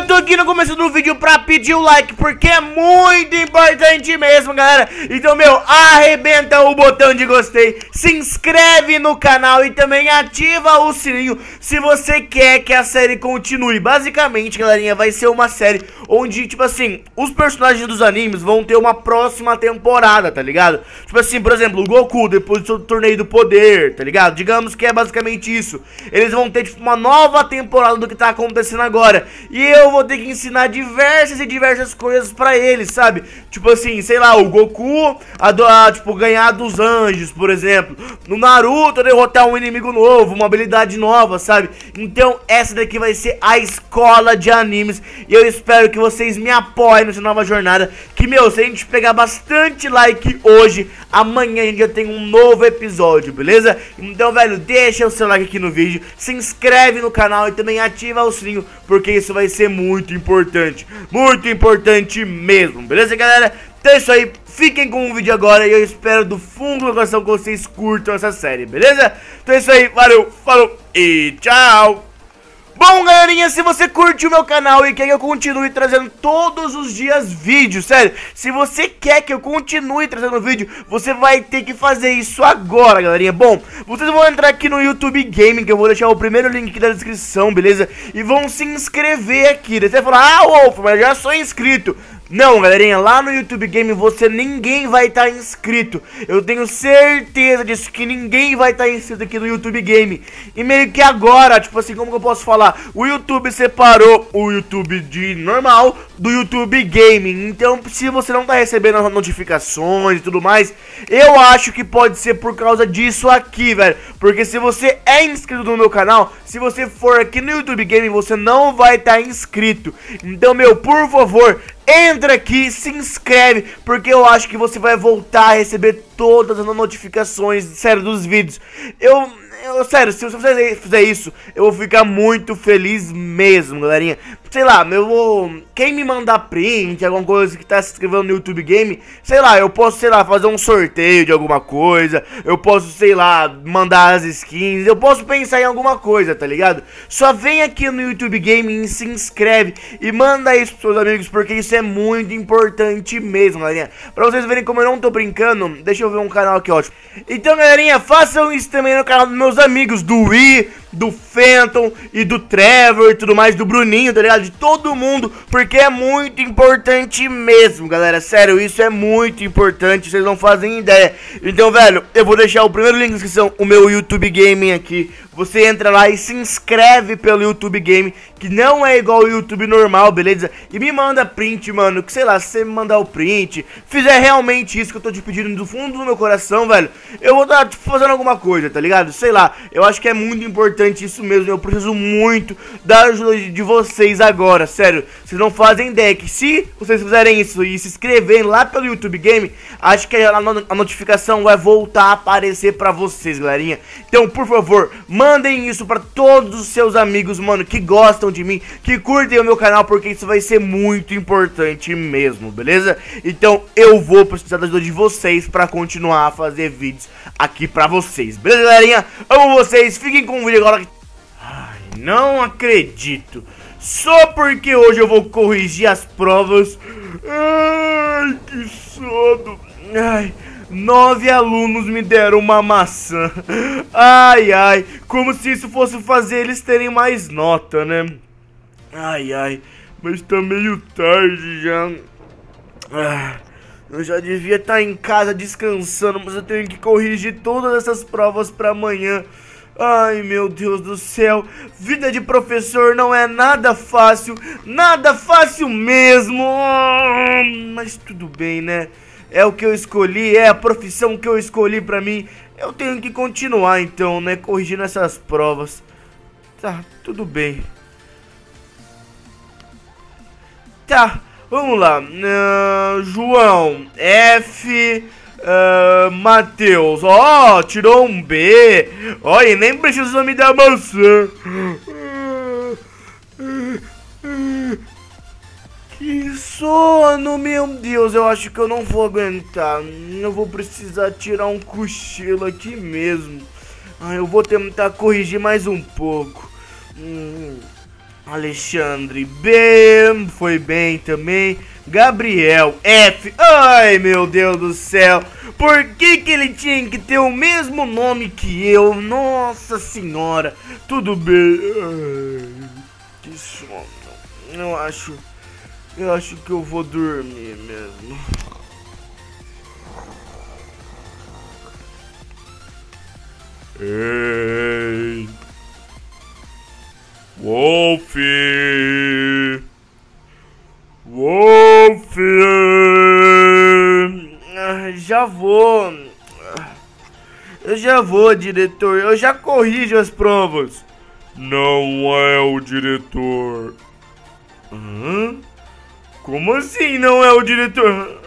eu tô aqui no começo do vídeo pra pedir o like, porque é muito importante mesmo, galera. Então, meu, arrebenta o botão de gostei, se inscreve no canal e também ativa o sininho se você quer que a série continue. Basicamente, galerinha, vai ser uma série onde, tipo assim, os personagens dos animes vão ter uma próxima temporada, tá ligado? Tipo assim, por exemplo, o Goku, depois do torneio do poder, tá ligado? Digamos que é basicamente isso. Eles vão ter, tipo, uma nova temporada do que tá acontecendo agora. E eu vou ter que ensinar diversas e diversas coisas pra eles, sabe? Tipo assim, sei lá, o Goku, a, a, tipo, ganhar dos anjos, por exemplo. No Naruto, derrotar um inimigo novo, uma habilidade nova, sabe? Então, essa daqui vai ser a escola de animes. E eu espero que vocês me apoiem nessa nova jornada. Que, meu, se a gente pegar bastante like hoje, amanhã a gente já tem um novo episódio, beleza? Então, velho, deixa o seu like aqui no vídeo, se inscreve no canal e também ativa o sininho, porque isso vai ser muito importante. Muito importante mesmo, beleza, galera? Então é isso aí, fiquem com o vídeo agora e eu espero do fundo do coração que vocês curtam essa série, beleza? Então é isso aí, valeu, falou e tchau! Bom, galerinha, se você curte o meu canal e quer que eu continue trazendo todos os dias vídeos, sério, se você quer que eu continue trazendo vídeo, você vai ter que fazer isso agora, galerinha. Bom, vocês vão entrar aqui no YouTube Gaming, que eu vou deixar o primeiro link aqui da descrição, beleza? E vão se inscrever aqui. Daí você vai falar, ah, Wolf, mas já sou inscrito. Não, galerinha, lá no YouTube Game você ninguém vai estar tá inscrito. Eu tenho certeza disso que ninguém vai estar tá inscrito aqui no YouTube Game. E meio que agora, tipo assim, como que eu posso falar? O YouTube separou o YouTube de normal do YouTube Gaming. Então, se você não tá recebendo as notificações e tudo mais, eu acho que pode ser por causa disso aqui, velho. Porque se você é inscrito no meu canal, se você for aqui no YouTube Gaming, você não vai estar tá inscrito. Então, meu, por favor, entra aqui, se inscreve, porque eu acho que você vai voltar a receber todas as notificações, sério, dos vídeos. Eu, eu sério, se você fizer isso, eu vou ficar muito feliz mesmo, galerinha sei lá, eu vou. Quem me mandar print, alguma coisa que tá se inscrevendo no YouTube Game, sei lá, eu posso, sei lá, fazer um sorteio de alguma coisa, eu posso, sei lá, mandar as skins, eu posso pensar em alguma coisa, tá ligado? Só vem aqui no YouTube Game e se inscreve e manda isso pros seus amigos, porque isso é muito importante mesmo, galerinha. Pra vocês verem como eu não tô brincando, deixa eu ver um canal aqui ótimo. Então, galerinha, façam isso também no canal dos meus amigos, do Wii, do Fenton e do Trevor e tudo mais, do Bruninho, tá ligado? de todo mundo, porque é muito importante mesmo, galera. Sério, isso é muito importante, vocês não fazem ideia. Então, velho, eu vou deixar o primeiro link na descrição, o meu YouTube Gaming aqui. Você entra lá e se inscreve pelo YouTube Game, que não é igual o YouTube normal, beleza? E me manda print, mano, que sei lá, se você me mandar o print, fizer realmente isso que eu tô te pedindo do fundo do meu coração, velho, eu vou estar, tipo, fazendo alguma coisa, tá ligado? Sei lá, eu acho que é muito importante isso mesmo, eu preciso muito da ajuda de vocês agora, sério. Vocês não fazem que se vocês fizerem isso e se inscreverem lá pelo YouTube Game, acho que a notificação vai voltar a aparecer pra vocês, galerinha. Então, por favor, mandem isso pra todos os seus amigos, mano, que gostam de mim, que curtem o meu canal, porque isso vai ser muito importante mesmo, beleza? Então, eu vou precisar da ajuda de vocês pra continuar a fazer vídeos aqui pra vocês, beleza, galerinha? Amo vocês, fiquem com o vídeo agora. Não acredito. Só porque hoje eu vou corrigir as provas. Ai, que sono. Ai, nove alunos me deram uma maçã. Ai, ai, como se isso fosse fazer eles terem mais nota, né? Ai, ai, mas tá meio tarde já. Ah, eu já devia estar tá em casa descansando, mas eu tenho que corrigir todas essas provas para amanhã. Ai, meu Deus do céu, vida de professor não é nada fácil, nada fácil mesmo. Mas tudo bem, né? É o que eu escolhi, é a profissão que eu escolhi pra mim. Eu tenho que continuar então, né? Corrigindo essas provas. Tá, tudo bem. Tá, vamos lá. Uh, João, F. Uh, Matheus, ó, oh, tirou um B. Olha, nem precisa me dar maçã. Que sono, meu Deus, eu acho que eu não vou aguentar. Eu vou precisar tirar um cochilo aqui mesmo. Ah, eu vou tentar corrigir mais um pouco. Hum. Alexandre B, foi bem também. Gabriel F. Ai, meu Deus do céu. Por que, que ele tinha que ter o mesmo nome que eu? Nossa senhora. Tudo bem. Ai, que sono. Eu acho... Eu acho que eu vou dormir mesmo. Ei... Wolf! Ah, já vou. Eu já vou, diretor. Eu já corrijo as provas. Não é o diretor. Hã? Como assim não é o diretor?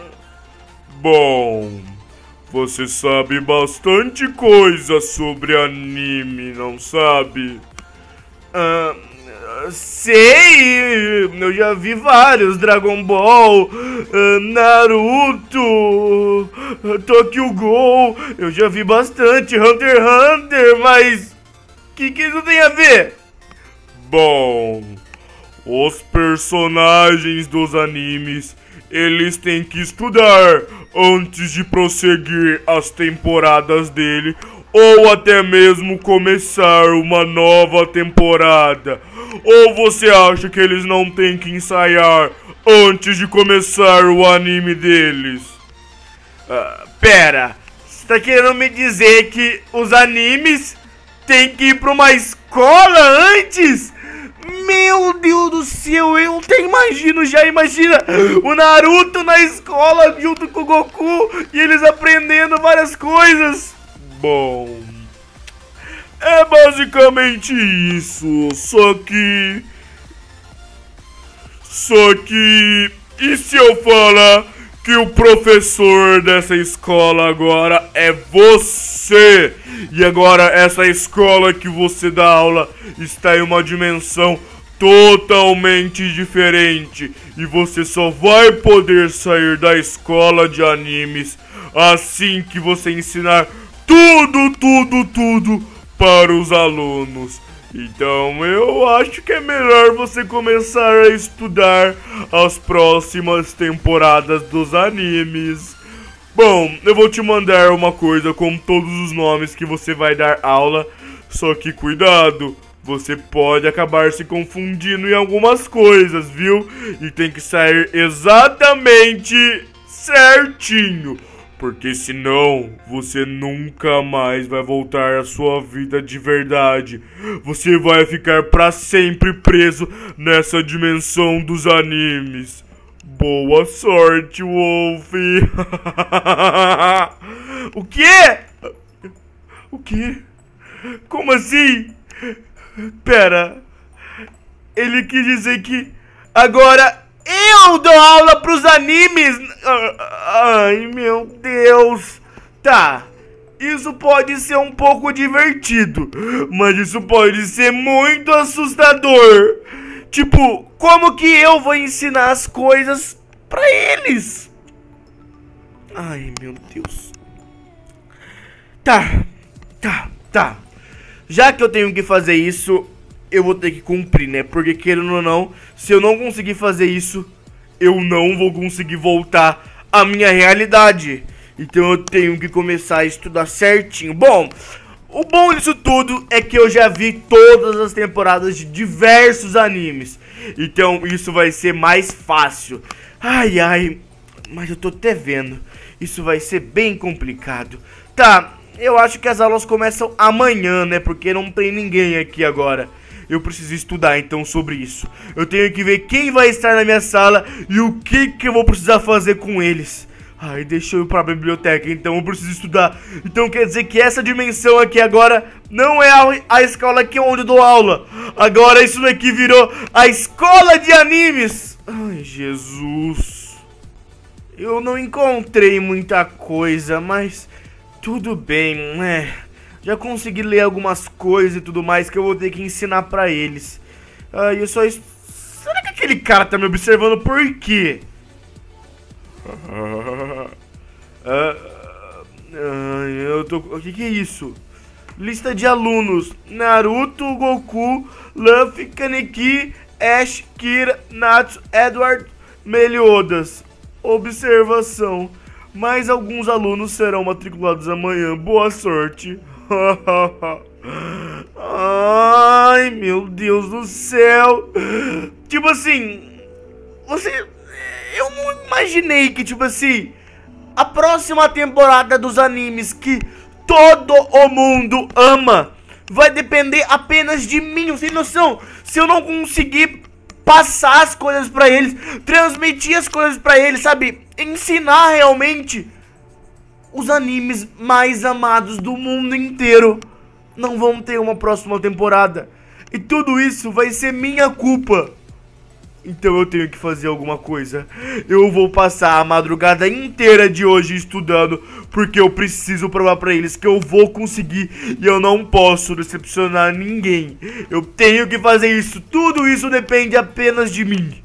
Bom, você sabe bastante coisa sobre anime, não sabe? Ah, sei, eu já vi vários, Dragon Ball, uh, Naruto, uh, Tokyo Ghoul, eu já vi bastante, Hunter x Hunter, mas que que isso tem a ver? Bom, os personagens dos animes, eles têm que estudar antes de prosseguir as temporadas dele ou até mesmo começar uma nova temporada? Ou você acha que eles não têm que ensaiar antes de começar o anime deles? Uh, pera, você tá querendo me dizer que os animes têm que ir pra uma escola antes? Meu Deus do céu, eu até imagino, já imagina o Naruto na escola junto com o Goku e eles aprendendo várias coisas. Bom, é basicamente isso, só que... Só que... E se eu falar que o professor dessa escola agora é você? E agora essa escola que você dá aula está em uma dimensão totalmente diferente e você só vai poder sair da escola de animes assim que você ensinar tudo, tudo, tudo para os alunos. Então eu acho que é melhor você começar a estudar as próximas temporadas dos animes. Bom, eu vou te mandar uma coisa com todos os nomes que você vai dar aula, só que cuidado, você pode acabar se confundindo em algumas coisas, viu? E tem que sair exatamente certinho. Porque senão você nunca mais vai voltar à sua vida de verdade. Você vai ficar para sempre preso nessa dimensão dos animes. Boa sorte, Wolf. o quê? O quê? Como assim? Pera. Ele quis dizer que agora eu dou aula pros animes! Ai, meu Deus! Tá, isso pode ser um pouco divertido, mas isso pode ser muito assustador. Tipo, como que eu vou ensinar as coisas pra eles? Ai, meu Deus. Tá, tá, tá. Já que eu tenho que fazer isso, eu vou ter que cumprir, né? Porque querendo ou não, se eu não conseguir fazer isso, eu não vou conseguir voltar à minha realidade. Então eu tenho que começar a estudar certinho. Bom, o bom disso tudo é que eu já vi todas as temporadas de diversos animes. Então isso vai ser mais fácil. Ai, ai, mas eu tô até vendo. Isso vai ser bem complicado. Tá, eu acho que as aulas começam amanhã, né? Porque não tem ninguém aqui agora eu preciso estudar então sobre isso. Eu tenho que ver quem vai estar na minha sala e o que, que eu vou precisar fazer com eles. Ai, deixa eu ir pra biblioteca, então eu preciso estudar. Então quer dizer que essa dimensão aqui agora não é a, a escola aqui onde eu dou aula. Agora isso daqui virou a escola de animes. Ai, Jesus. Eu não encontrei muita coisa, mas tudo bem, né? Já consegui ler algumas coisas e tudo mais que eu vou ter que ensinar pra eles. Ah, eu só... Será que aquele cara tá me observando por quê? Ah, eu tô... O que que é isso? Lista de alunos. Naruto, Goku, Luffy, Kaneki, Ash, Kira, Natsu, Edward, Meliodas. Observação. Mais alguns alunos serão matriculados amanhã. Boa sorte. Ai, meu Deus do céu. Tipo assim, você eu não imaginei que tipo assim, a próxima temporada dos animes que todo o mundo ama vai depender apenas de mim, sem noção. Se eu não conseguir passar as coisas para eles, transmitir as coisas para eles, sabe? Ensinar realmente os animes mais amados do mundo inteiro não vão ter uma próxima temporada. E tudo isso vai ser minha culpa. Então eu tenho que fazer alguma coisa. Eu vou passar a madrugada inteira de hoje estudando, porque eu preciso provar para eles que eu vou conseguir e eu não posso decepcionar ninguém. Eu tenho que fazer isso. Tudo isso depende apenas de mim.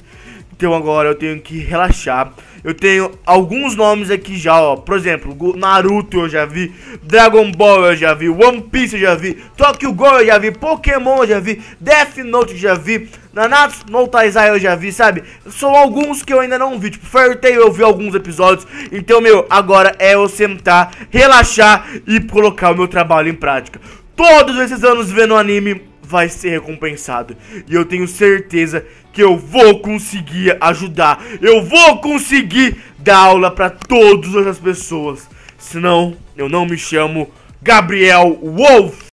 Então agora eu tenho que relaxar eu tenho alguns nomes aqui já, ó. Por exemplo, Naruto eu já vi, Dragon Ball eu já vi, One Piece eu já vi, Tokyo Ghoul eu já vi, Pokémon eu já vi, Death Note eu já vi, Nanatsu no Taizai eu já vi, sabe? São alguns que eu ainda não vi, tipo Fairy Tail eu vi alguns episódios. Então, meu, agora é eu sentar, relaxar e colocar o meu trabalho em prática. Todos esses anos vendo anime vai ser recompensado. E eu tenho certeza que eu vou conseguir ajudar. Eu vou conseguir dar aula para todas as pessoas. Senão, eu não me chamo Gabriel Wolf.